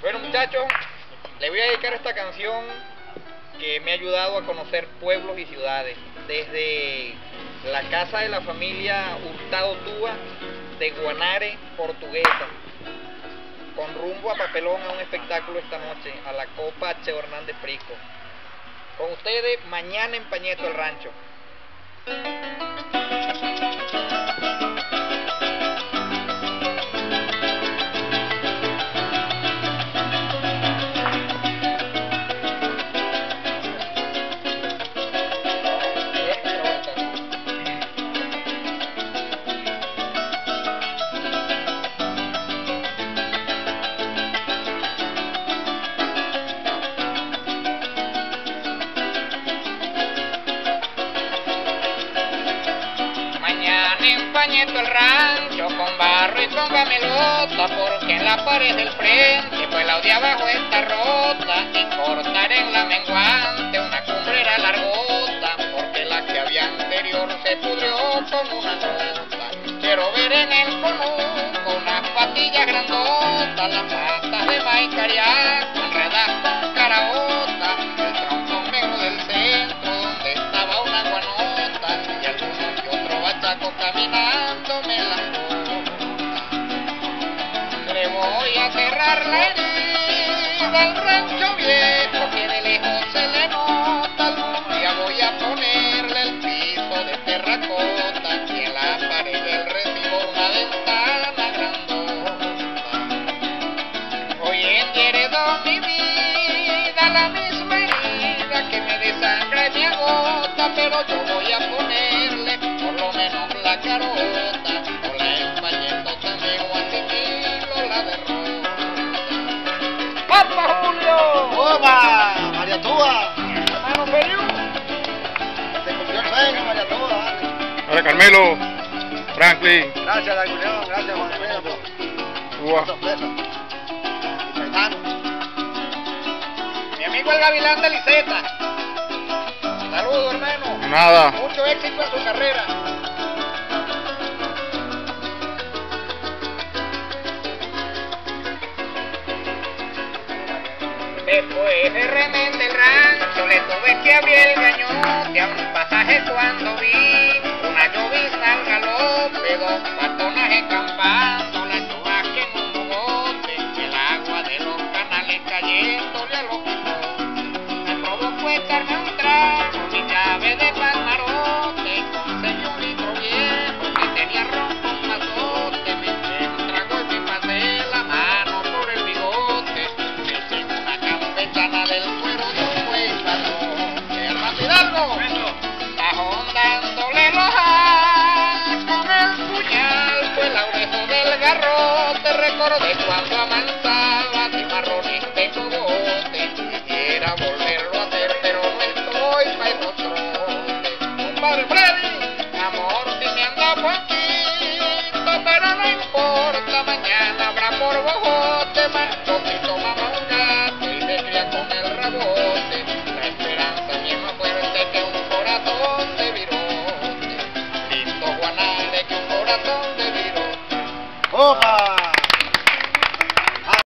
Bueno muchachos, le voy a dedicar esta canción que me ha ayudado a conocer pueblos y ciudades. Desde la casa de la familia Hurtado Túa de Guanare, Portuguesa, con rumbo a Papelón a un espectáculo esta noche, a la Copa Che Hernández Frisco. Con ustedes, mañana en Pañeto el Rancho. Pañeto el rancho con barro y con gamelota porque en la pared del frente pues la de abajo está rota y cortar en la menguante heredó mi vida la misma herida que me desangra y me agota, pero yo voy a ponerle por lo menos la carota. O la empañeto también o así la derrota. ¡Papa Julio! ¡Oba! ¡María Túa! ¡Hermano Feliu! Se cumplió el sueño, María Túa, dale. Hola Carmelo, Franklin, Gracias, Darguleón, gracias, Juan Carmelo, por Ua. la sorpresa. Amigo el Gavilán de Liseta. Saludos, hermano. nada. Mucho éxito en su carrera. Después de remende el rancho le tuve que abrir el gañote a un pasaje cuando vi una llovizna al galope, dos patonas escampando, echarme un trago, mi llave de palmarote, conseguí un litro viejo que tenía ron con mazote, me eché un trago y me pasé la mano por el bigote, me eché una campechana del cuero de un huésano, Hernando Hidalgo, cajón dándole los con el puñal, fue el orejo del garrote, recordé cuando amansaba cimarronista y cogote, quisiera volverlo Joaquito, pero no importa, mañana habrá por bojote, más poquito mamá un gato y se cría con el rebote, la esperanza bien más fuerte que un corazón de virote, lindo guanare que un corazón de virote. ¡Opa!